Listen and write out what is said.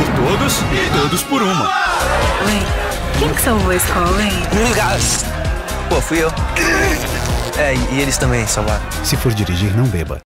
Por todos e todos por uma. Oi, quem que salvou a escola, hein? Hum, Pô, fui eu. É, e eles também salvaram. Se for dirigir, não beba.